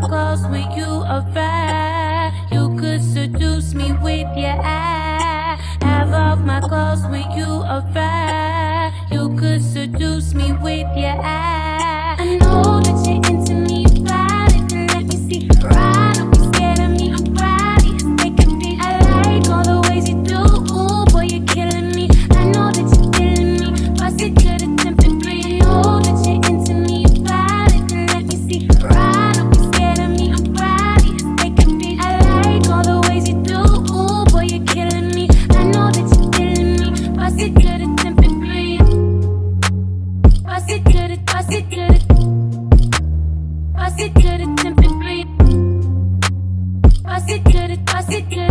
my clothes when you arrive. You could seduce me with your eye. Have off my clothes when you arrive. You could seduce me with your eye. It's